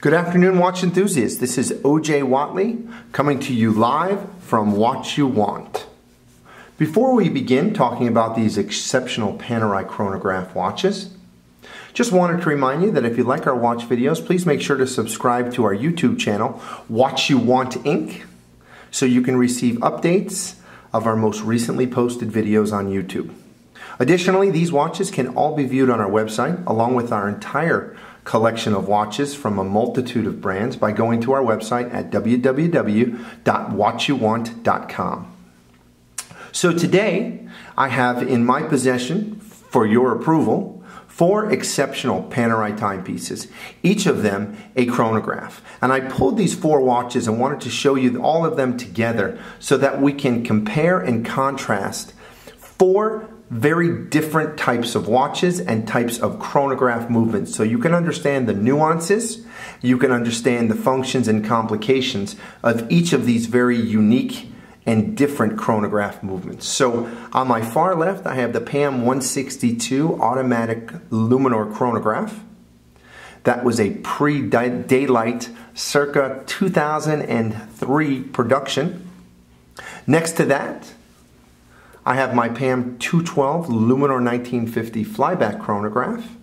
Good afternoon, watch enthusiasts. This is OJ Whatley coming to you live from Watch You Want. Before we begin talking about these exceptional Panerai chronograph watches, just wanted to remind you that if you like our watch videos, please make sure to subscribe to our YouTube channel, Watch You Want Inc., so you can receive updates of our most recently posted videos on YouTube. Additionally, these watches can all be viewed on our website along with our entire collection of watches from a multitude of brands by going to our website at www.watchyouwant.com. So today, I have in my possession, for your approval, four exceptional Panerai timepieces, each of them a chronograph. And I pulled these four watches and wanted to show you all of them together so that we can compare and contrast four very different types of watches and types of chronograph movements. So you can understand the nuances, you can understand the functions and complications of each of these very unique and different chronograph movements. So on my far left, I have the PAM 162 automatic Luminor chronograph. That was a pre-daylight circa 2003 production. Next to that, I have my PAM 212 Luminor 1950 flyback chronograph.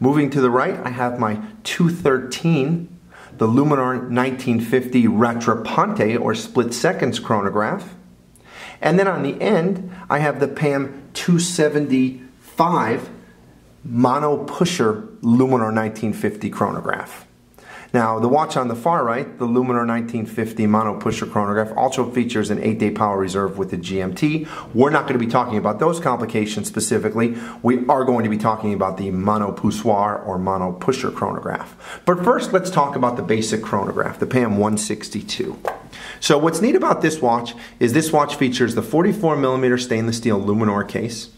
Moving to the right, I have my 213, the Luminor 1950 Rattrapante or split seconds chronograph. And then on the end, I have the PAM 275 mono pusher Luminor 1950 chronograph. Now, the watch on the far right, the Luminor 1950 mono pusher chronograph, also features an 8-day power reserve with the GMT. We're not going to be talking about those complications specifically. We are going to be talking about the mono poussoir or mono pusher chronograph. But first, let's talk about the basic chronograph, the PAM 162. So what's neat about this watch is this watch features the 44 millimeter stainless steel Luminor case.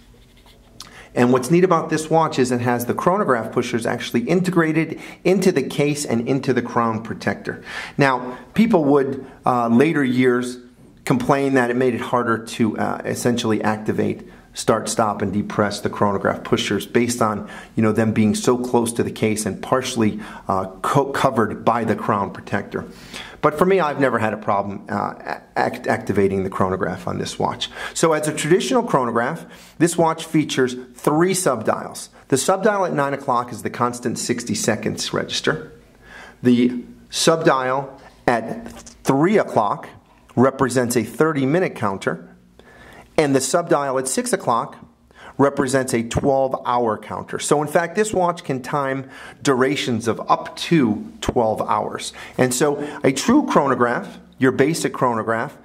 And what's neat about this watch is it has the chronograph pushers actually integrated into the case and into the crown protector. Now, people would uh, later years complain that it made it harder to uh, essentially activate start, stop, and depress the chronograph pushers based on you know them being so close to the case and partially uh, co covered by the crown protector. But for me, I've never had a problem uh, act activating the chronograph on this watch. So as a traditional chronograph, this watch features three subdials. The subdial at 9 o'clock is the constant 60 seconds register. The subdial at 3 o'clock represents a 30 minute counter. And the subdial at 6 o'clock represents a 12 hour counter. So, in fact, this watch can time durations of up to 12 hours. And so, a true chronograph, your basic chronograph,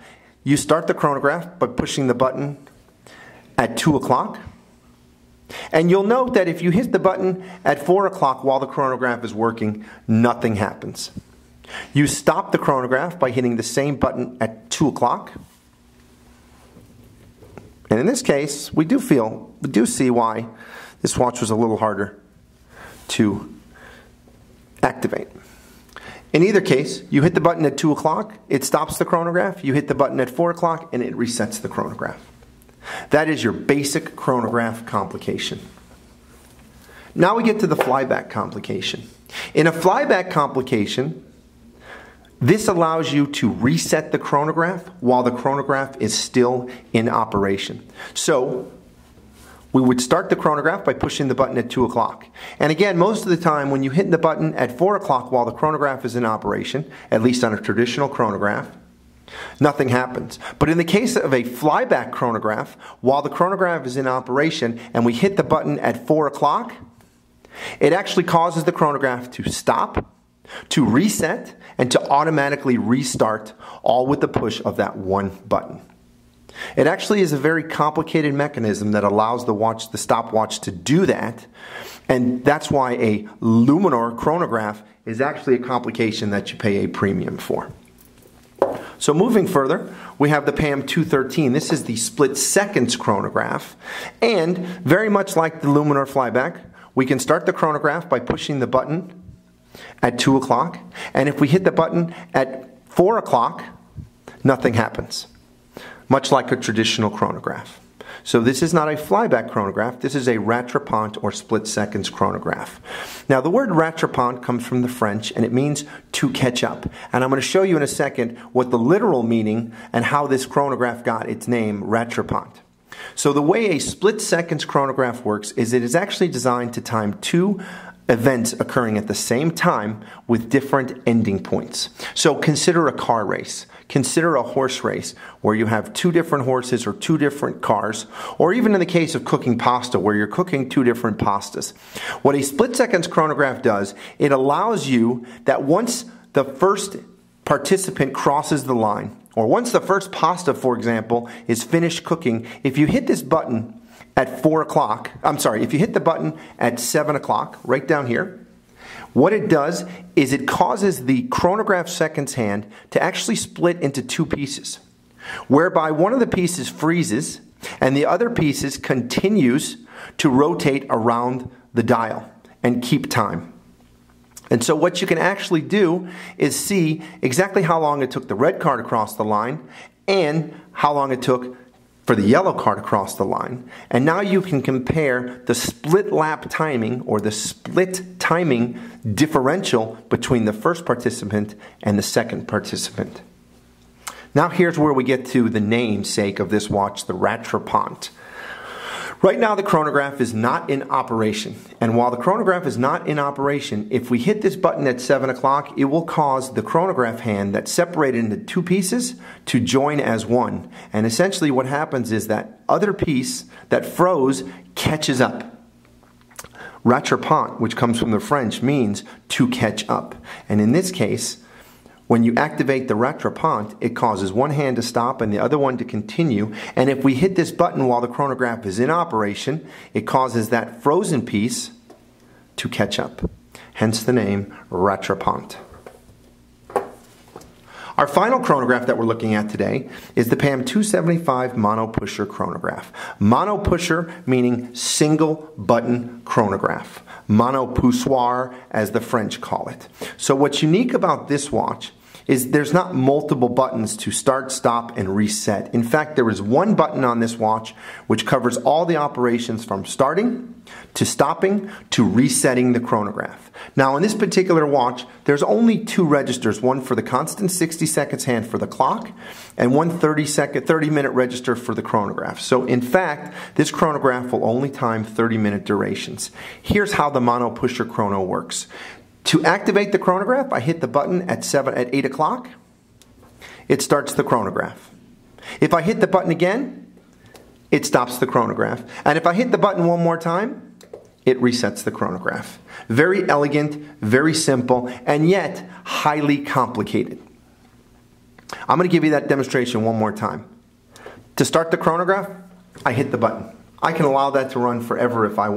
you start the chronograph by pushing the button at 2 o'clock. And you'll note that if you hit the button at 4 o'clock while the chronograph is working, nothing happens. You stop the chronograph by hitting the same button at 2 o'clock. And in this case, we do feel, we do see why this watch was a little harder to activate. In either case, you hit the button at 2 o'clock, it stops the chronograph. You hit the button at 4 o'clock, and it resets the chronograph. That is your basic chronograph complication. Now we get to the flyback complication. In a flyback complication, this allows you to reset the chronograph while the chronograph is still in operation. So we would start the chronograph by pushing the button at 2 o'clock. And again, most of the time when you hit the button at 4 o'clock while the chronograph is in operation, at least on a traditional chronograph, nothing happens. But in the case of a flyback chronograph, while the chronograph is in operation and we hit the button at 4 o'clock, it actually causes the chronograph to stop to reset and to automatically restart all with the push of that one button. It actually is a very complicated mechanism that allows the watch, the stopwatch to do that. And that's why a Luminor chronograph is actually a complication that you pay a premium for. So moving further, we have the PAM 213. This is the split seconds chronograph. And very much like the Luminor flyback, we can start the chronograph by pushing the button at 2 o'clock. And if we hit the button at 4 o'clock, nothing happens, much like a traditional chronograph. So this is not a flyback chronograph. This is a rattrapant or split seconds chronograph. Now the word rattrapant comes from the French and it means to catch up. And I'm going to show you in a second what the literal meaning and how this chronograph got its name, rattrapant. So the way a split seconds chronograph works is it is actually designed to time two events occurring at the same time with different ending points. So consider a car race. Consider a horse race where you have two different horses or two different cars, or even in the case of cooking pasta where you're cooking two different pastas. What a split seconds chronograph does, it allows you that once the first participant crosses the line, or once the first pasta, for example, is finished cooking, if you hit this button at 4 o'clock, I'm sorry, if you hit the button at 7 o'clock, right down here, what it does is it causes the chronograph seconds hand to actually split into two pieces, whereby one of the pieces freezes and the other pieces continues to rotate around the dial and keep time. And so what you can actually do is see exactly how long it took the red card across the line and how long it took for the yellow card across the line. And now you can compare the split lap timing or the split timing differential between the first participant and the second participant. Now here's where we get to the namesake of this watch, the Rattrapant. Right now the chronograph is not in operation. And while the chronograph is not in operation, if we hit this button at 7 o'clock, it will cause the chronograph hand that's separated into two pieces to join as one. And essentially what happens is that other piece that froze catches up. Rattrapant, which comes from the French, means to catch up. And in this case, when you activate the rattrapant, it causes one hand to stop and the other one to continue. And if we hit this button while the chronograph is in operation, it causes that frozen piece to catch up. Hence the name rattrapant. Our final chronograph that we're looking at today is the PAM 275 mono pusher chronograph. Mono pusher meaning single button chronograph. Mono poussoir as the French call it. So what's unique about this watch is there's not multiple buttons to start, stop, and reset. In fact, there is one button on this watch which covers all the operations from starting to stopping to resetting the chronograph. Now, in this particular watch, there's only two registers, one for the constant 60 seconds hand for the clock and one 30 second 30 minute register for the chronograph. So, in fact, this chronograph will only time 30 minute durations. Here's how the mono pusher chrono works. To activate the chronograph, I hit the button at, seven, at 8 o'clock. It starts the chronograph. If I hit the button again, it stops the chronograph. And if I hit the button one more time, it resets the chronograph. Very elegant, very simple, and yet highly complicated. I'm going to give you that demonstration one more time. To start the chronograph, I hit the button. I can allow that to run forever if I want.